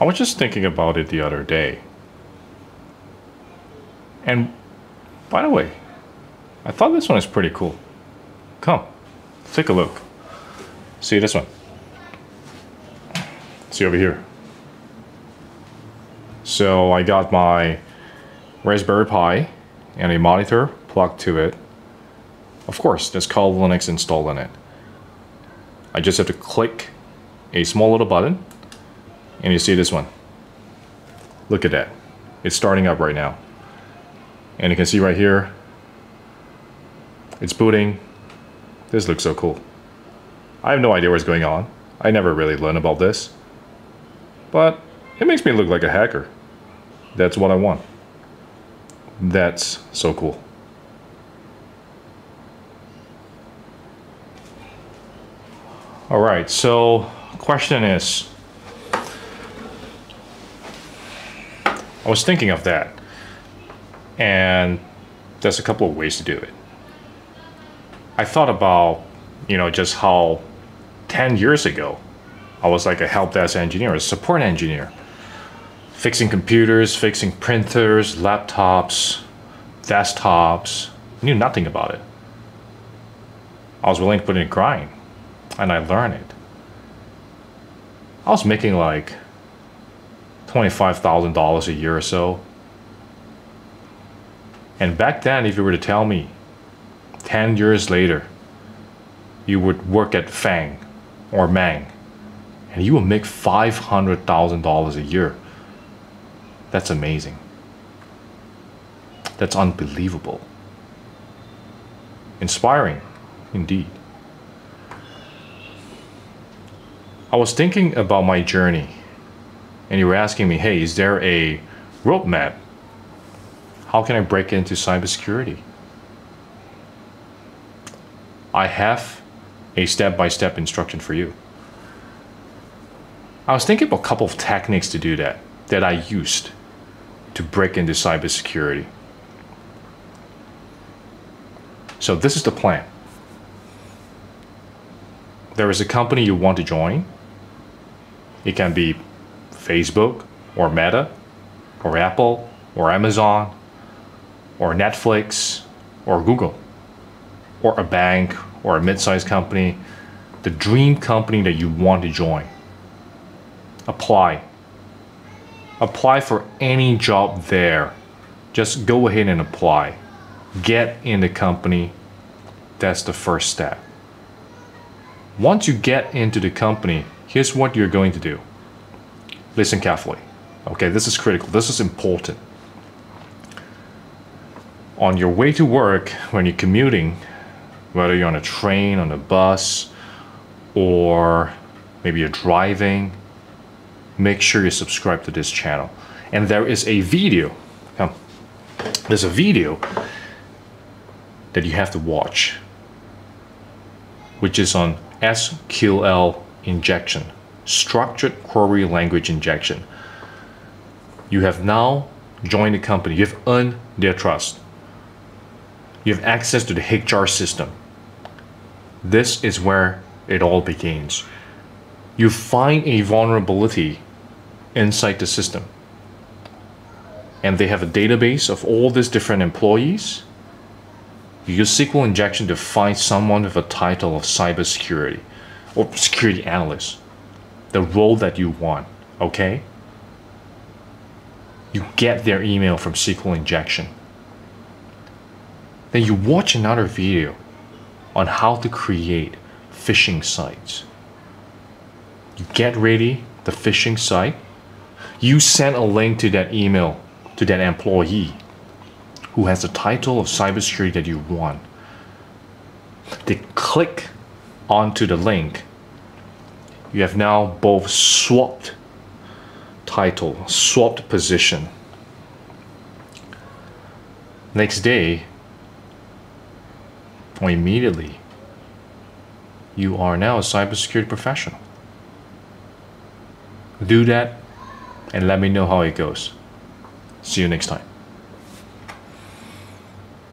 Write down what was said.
I was just thinking about it the other day. And by the way, I thought this one is pretty cool. Come, take a look. See this one. See over here. So I got my Raspberry Pi and a monitor plugged to it. Of course, there's Kali Linux installed in it. I just have to click a small little button and you see this one. Look at that. It's starting up right now. And you can see right here, it's booting. This looks so cool. I have no idea what's going on. I never really learned about this. But it makes me look like a hacker. That's what I want. That's so cool. All right, so question is, I was thinking of that, and there's a couple of ways to do it. I thought about, you know, just how 10 years ago, I was like a help desk engineer, a support engineer, fixing computers, fixing printers, laptops, desktops, knew nothing about it. I was willing to put in a grind, and I learned it. I was making like $25,000 a year or so. And back then, if you were to tell me 10 years later, you would work at FAANG or MAANG and you will make $500,000 a year, that's amazing. That's unbelievable. Inspiring, indeed. I was thinking about my journey and you were asking me, hey, is there a roadmap? How can I break into cybersecurity? I have a step-by-step instruction for you. I was thinking of a couple of techniques to do that, that I used to break into cybersecurity. So this is the plan. There is a company you want to join. It can be Facebook or Meta or Apple or Amazon or Netflix or Google or a bank or a mid-sized company, the dream company that you want to join. Apply. Apply for any job there. Just go ahead and apply. Get in the company. That's the first step. Once you get into the company, here's what you're going to do listen carefully. Okay, this is critical. This is important. On your way to work, when you're commuting, whether you're on a train, on a bus, or maybe you're driving, make sure you subscribe to this channel. And there is a video, come, there's a video that you have to watch, which is on SQL injection structured query language injection. You have now joined the company. You have earned their trust. You have access to the HR system. This is where it all begins. You find a vulnerability inside the system. And they have a database of all these different employees. You use SQL injection to find someone with a title of cybersecurity or security analyst the role that you want, okay? You get their email from SQL injection. Then you watch another video on how to create phishing sites. You get ready the phishing site. You send a link to that email to that employee who has the title of cybersecurity that you want. They click onto the link you have now both swapped title, swapped position. Next day, or immediately, you are now a cybersecurity professional. Do that and let me know how it goes. See you next time.